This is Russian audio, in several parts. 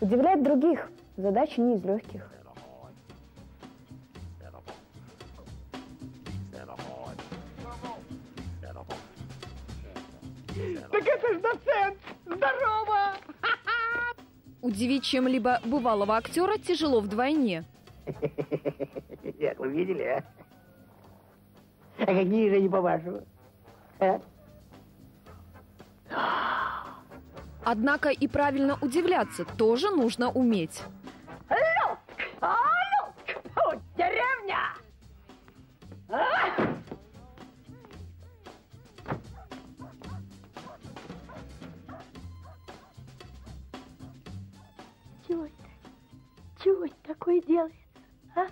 Удивлять других – задача не из легких. Так это ж доцент! Здорово! Удивить чем-либо бывалого актера тяжело вдвойне. Как вы видели, а? А какие же они, по-вашему? Однако и правильно удивляться тоже нужно уметь. А, деревня! А? Чего это? Чего это такое делается? А?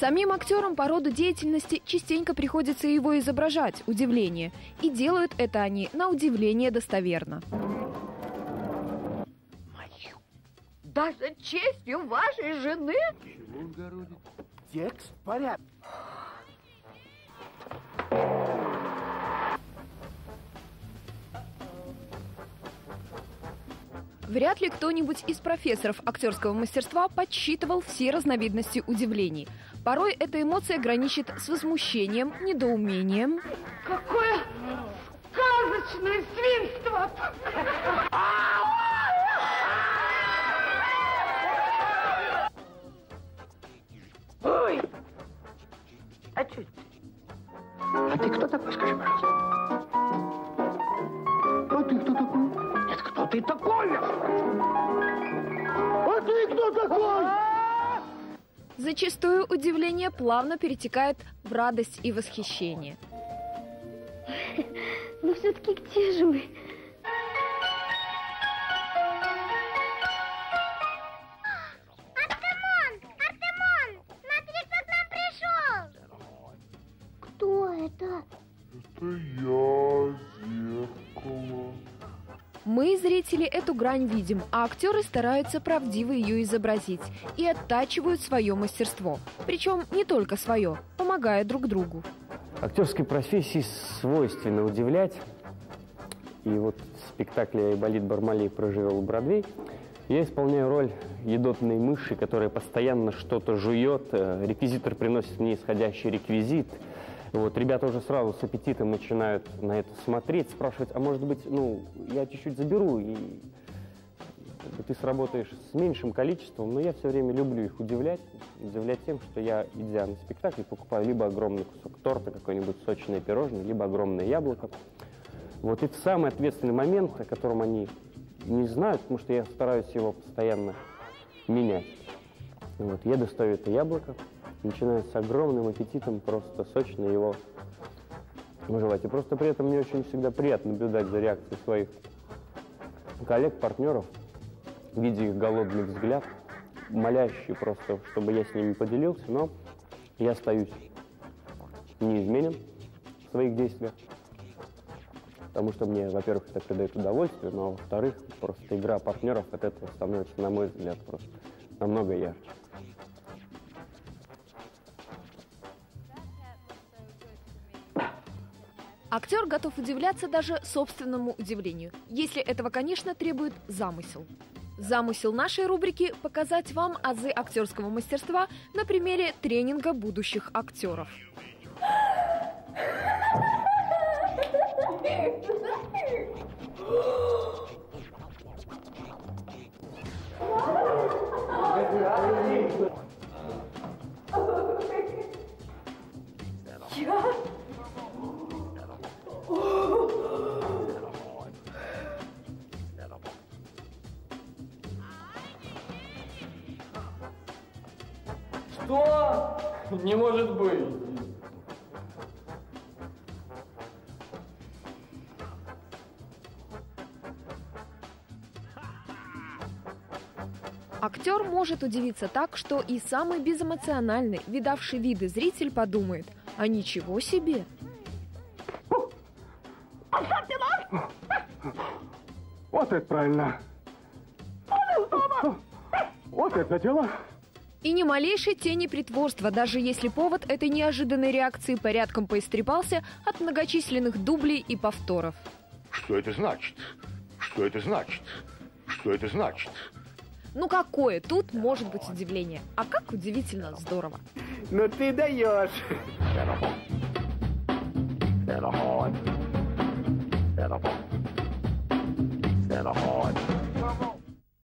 Самим актерам по роду деятельности частенько приходится его изображать, удивление. И делают это они на удивление достоверно. Даже честью вашей жены? Чего он городит? Текст в порядке. Вряд ли кто-нибудь из профессоров актерского мастерства подсчитывал все разновидности удивлений. Порой эта эмоция граничит с возмущением, недоумением. Какое сказочное свинство! Ой! А это? А ты кто такой, скажи, пожалуйста? А ты кто такой? Нет, кто ты такой? А ты кто такой? Зачастую удивление плавно перетекает в радость и восхищение. Но все-таки где же мы? Мы, зрители, эту грань видим, а актеры стараются правдиво ее изобразить и оттачивают свое мастерство. Причем не только свое, помогая друг другу. Актерской профессии свойственно удивлять. И вот в спектакле «Айболит Бармалей проживел Бродвей» я исполняю роль едотной мыши, которая постоянно что-то жует. Э, Реквизитор приносит мне исходящий реквизит. Вот, ребята уже сразу с аппетитом начинают на это смотреть, спрашивать, а может быть, ну, я чуть-чуть заберу, и ты сработаешь с меньшим количеством, но я все время люблю их удивлять, удивлять тем, что я, идя на спектакль, покупаю либо огромный кусок торта, какое-нибудь сочное пирожное, либо огромное яблоко. Вот и в самый ответственный момент, о котором они не знают, потому что я стараюсь его постоянно менять. Вот, я достаю это яблоко, начинаю с огромным аппетитом просто сочно его выживать. И просто при этом мне очень всегда приятно наблюдать за реакцией своих коллег, партнеров, видя их голодный взгляд, молящий просто, чтобы я с ними поделился, но я остаюсь неизменен в своих действиях. Потому что мне, во-первых, это придает удовольствие, но во-вторых, просто игра партнеров от этого становится, на мой взгляд, просто намного ярче. Актер готов удивляться даже собственному удивлению, если этого, конечно, требует замысел. Замысел нашей рубрики – показать вам азы актерского мастерства на примере тренинга будущих актеров. Что? Не может быть. Актер может удивиться так, что и самый безэмоциональный, видавший виды зритель подумает, а ничего себе. Вот это правильно. Вот это дело. И ни малейшей тени притворства, даже если повод этой неожиданной реакции порядком поистрепался от многочисленных дублей и повторов. Что это значит? Что это значит? Что это значит? Ну какое тут может быть удивление? А как удивительно здорово. Ну ты даешь.